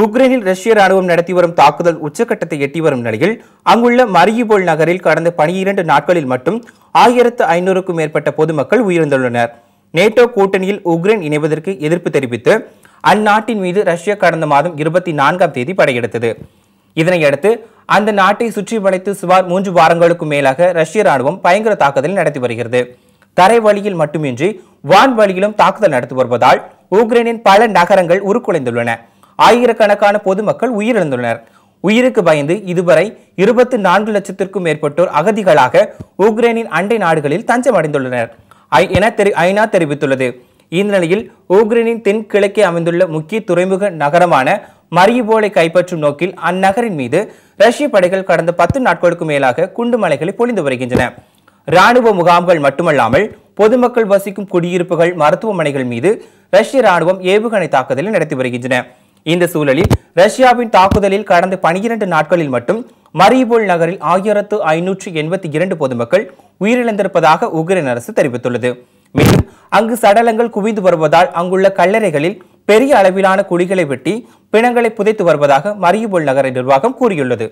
உக்ரைனில் ரஷ்ய ராணுவம் நடத்தி வரும் தாக்குதல் உச்சக்கட்டத்தை எட்டி வரும் நிலையில் அங்குள்ள மரியுபோல் நகரில் கடந்த பனிரண்டு நாட்களில் மட்டும் ஆயிரத்து ஐநூறுக்கும் மேற்பட்ட பொதுமக்கள் உயிரிழந்துள்ளனர். நேட்டோ கூட்டணியில் உக்ரைன் இணைவதற்கு எதிர்ப்பு தெரிவித்து அந்நாட்டின் மீது ரஷ்யா கடந்த மாதம் இருபத்தி நான்காம் தேதி படையெடுத்தது. இதனையடுத்து அந்த நாட்டை சுற்றி வளைத்து சுமார் மூன்று வாரங்களுக்கும் மேலாக ரஷ்ய ராணுவம் பயங்கர தாக்குதல் நடத்தி வருகிறது. தரை வழியில் மட்டுமின்றி வான் வழியிலும் தாக்குதல் நடத்தி வருவதால் உக்ரைனின் பல நகரங்கள் உருக்குலைந்துள்ளன. ஆயிரக்கணக்கான பொதுமக்கள் உயிரிழந்துள்ளனர். உயிருக்கு பயந்து இதுவரை இருபத்தி நான்கு லட்சத்திற்கும் மேற்பட்டோர் அகதிகளாக உக்ரைனின் அண்டை நாடுகளில் தஞ்சமடைந்துள்ளனர். ஐ- என தெரி ஐநா தெரிவித்துள்ளது. இந்த நிலையில் உக்ரைனின் தென்கிழக்கே அமைந்துள்ள முக்கிய துறைமுக நகரமான மரியுபோலை கைப்பற்றும் நோக்கில் அந்நகரின் மீது ரஷ்ய படைகள் கடந்த பத்து நாட்களுக்கு மேலாக குண்டுமலைகளை பொழிந்து வருகின்றன. ராணுவ முகாம்கள் மட்டுமல்லாமல் பொதுமக்கள் வசிக்கும் குடியிருப்புகள் மருத்துவமனைகள் மீது ரஷ்ய ராணுவம் ஏவுகணை தாக்குதலை நடத்தி வருகின்றன. இந்த சூழலில் ரஷ்யாவின் தாக்குதலில் கடந்த பனிரெண்டு நாட்களில் மட்டும் மரியபோல் நகரில் ஆயிரத்து ஐநூற்று எண்பத்தி இரண்டு பொதுமக்கள் உயிரிழந்திருப்பதாக உக்ரைன் அரசு தெரிவித்துள்ளது. மேலும் அங்கு சடலங்கள் குவிந்து வருவதால் அங்குள்ள கல்லறைகளில் பெரிய அளவிலான குழிகளை வெட்டி பிணங்களை புதைத்து வருவதாக மரியுபோல் நகர நிர்வாகம் கூறியுள்ளது.